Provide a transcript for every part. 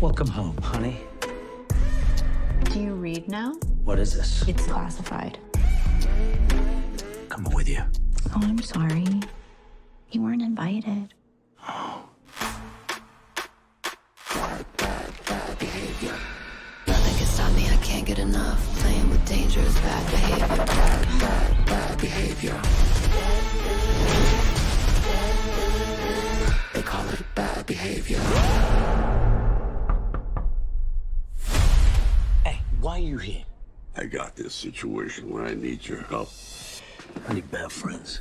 Welcome home, honey. Do you read now? What is this? It's classified. Coming with you. Oh, I'm sorry. You weren't invited. Nothing can stop me, I can't get enough. Playing with danger is bad behavior. Bad, bad behavior. They call it bad behavior. Are you here? I got this situation where I need your help. I need bad friends.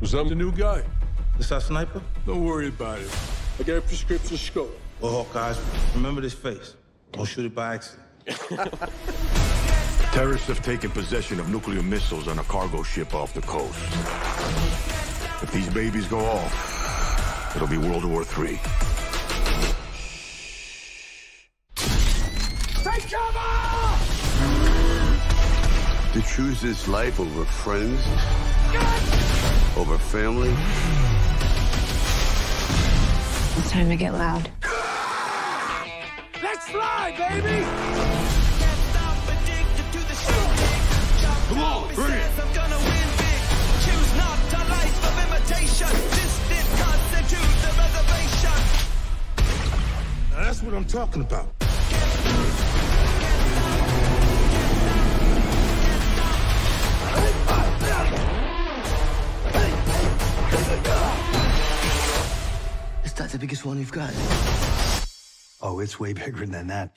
Was that the new guy? Is that sniper? Don't worry about it. I got a prescription scope. Oh, well, Hawkeyes, remember this face. Don't shoot it by accident. Terrorists have taken possession of nuclear missiles on a cargo ship off the coast. If these babies go off, it'll be World War III. To choose this life over friends, over family, It's time to get loud. let's fly, baby! Come on, bring it! I'm gonna win big. Choose not a life of imitation. Distant cuts into the reservation. Now, that's what I'm talking about. Is that the biggest one you've got? Oh, it's way bigger than that.